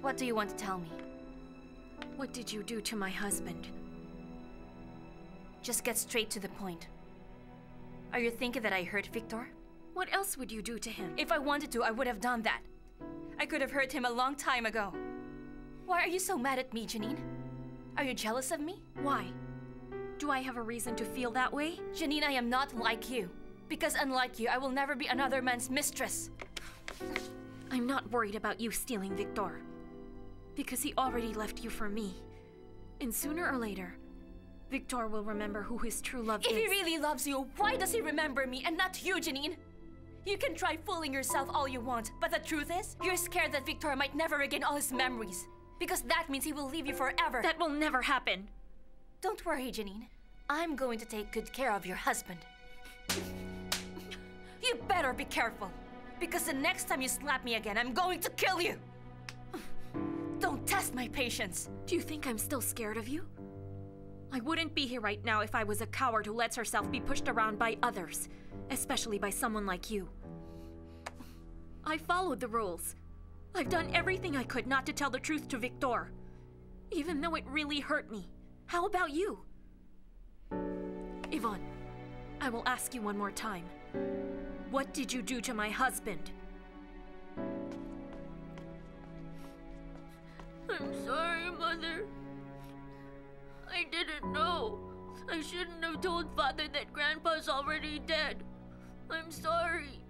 What do you want to tell me? What did you do to my husband? Just get straight to the point. Are you thinking that I hurt Victor? What else would you do to him? If I wanted to, I would have done that. I could have hurt him a long time ago. Why are you so mad at me, Janine? Are you jealous of me? Why? Do I have a reason to feel that way? Janine, I am not like you. Because unlike you, I will never be another man's mistress. I'm not worried about you stealing Victor. Because he already left you for me. And sooner or later, Victor will remember who his true love If is. If he really loves you, why does he remember me and not you, Janine? You can try fooling yourself all you want, but the truth is, you're scared that Victor might never regain all his memories. Because that means he will leave you forever. That will never happen. Don't worry, Janine. I'm going to take good care of your husband. You better be careful. Because the next time you slap me again, I'm going to kill you. Don't my patience. Do you think I'm still scared of you? I wouldn't be here right now if I was a coward who lets herself be pushed around by others, especially by someone like you. I followed the rules. I've done everything I could not to tell the truth to Victor, even though it really hurt me. How about you? Yvonne, I will ask you one more time. What did you do to my husband? I'm sorry, Mother. I didn't know. I shouldn't have told Father that Grandpa's already dead. I'm sorry.